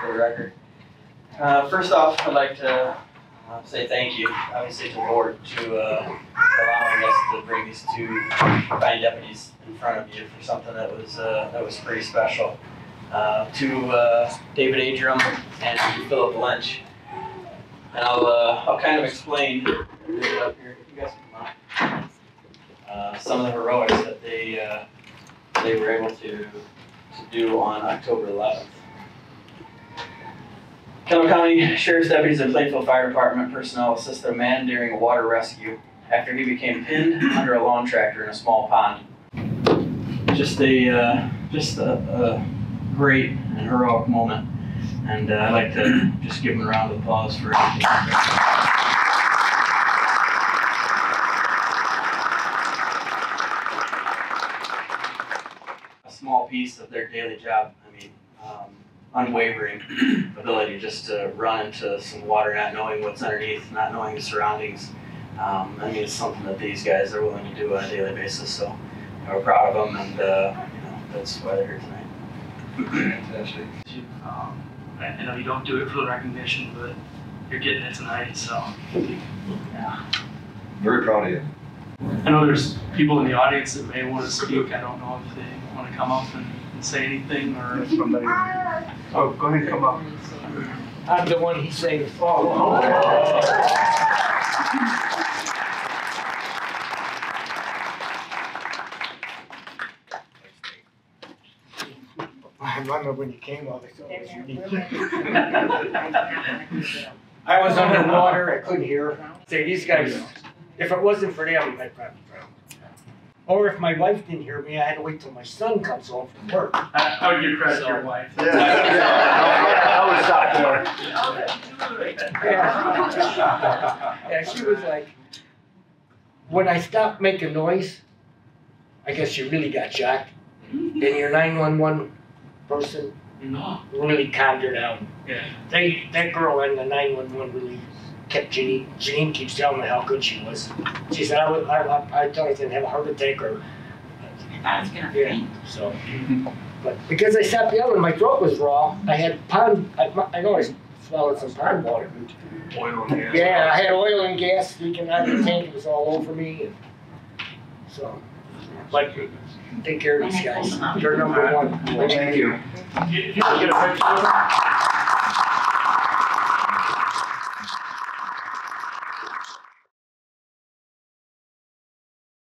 For the record. Uh, first off, I'd like to uh, say thank you, obviously to the board, to uh, allowing us to bring these two fine deputies in front of you for something that was, uh, that was pretty special. Uh, To uh, David Angerame and Philip Lynch. And I'll, I'll kind of explain, up here, you guys. Uh, Some of the heroics that they, they were able to, to do on October eleventh. Kendall County Sheriff's deputies and Plainfield Fire Department personnel assisted a man during a water rescue after he became pinned under a lawn tractor in a small pond. Just a, uh, just a, a great and heroic moment, and uh, I'd like to just give him a round of applause for a small piece of their daily job. I mean, um, unwavering ability just to run into some water, not knowing what's underneath, not knowing the surroundings. Um, I mean, it's something that these guys are willing to do on a daily basis. So we're proud of them, and uh, you know, that's why they're here tonight. Fantastic. Um, I I know you don't do it for the recognition, but you're getting it tonight, so. Yeah. Very proud of you. I know there's people in the audience that may want to speak. I don't know if they want to come up and and say anything or. Somebody. Oh, go ahead, come up. I'm the one he saved. Oh. I remember when you came up, I thought it was unique. I was underwater, I couldn't hear. Say, these guys, if it wasn't for them, I'd probably drown. Or if my wife didn't hear me, I had to wait till my son comes home from work. I I would give credit to your wife. Yeah, I was shocked there. Yeah. Yeah, she was like, when I stopped making noise, I guess you really got shocked. And your nine-one-one person really calmed her down. Yeah. They, that girl in the nine-one-one really kept Janine, Janine keeps telling me how good she was. She said, I would, I, I, I thought I was gonna have a heart attack or, I was gonna Yeah. faint. so. But because I sat stopped yelling, my throat was raw, I had pond, I, I know I swallowed some pond water. Oil and gas. Yeah, I had oil and gas leaking out of the tank, it was all over me and, so. But take care of these guys, You're number one. Thank you. If you get a picture of them.